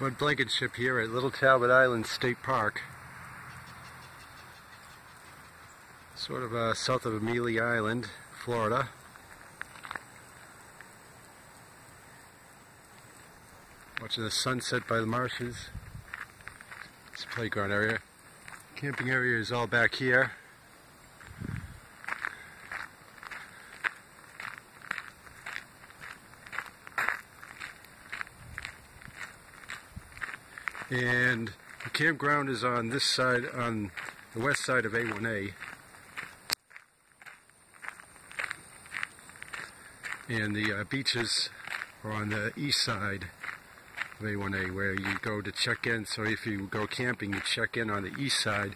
Dud Blankenship here at Little Talbot Island State Park. Sort of uh, south of Amelia Island, Florida. Watching the sunset by the marshes. It's a playground area. Camping area is all back here. And the campground is on this side, on the west side of A1A. And the uh, beaches are on the east side of A1A where you go to check in. So if you go camping, you check in on the east side,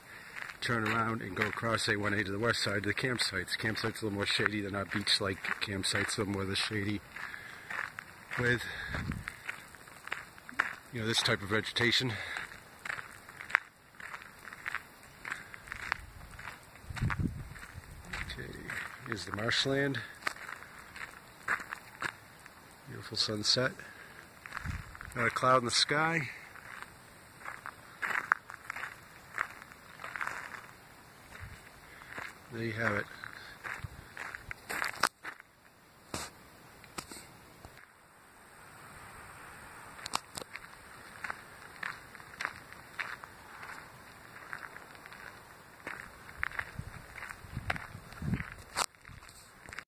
turn around and go across A1A to the west side to the campsites. Campsites are a little more shady than our beach-like campsites, little more the shady with you know, this type of vegetation. Okay, here's the marshland. Beautiful sunset. Not a cloud in the sky. There you have it.